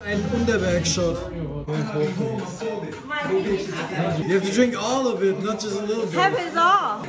Ein Unterberg shot. You have to drink all of it, not just a little bit. Have it all.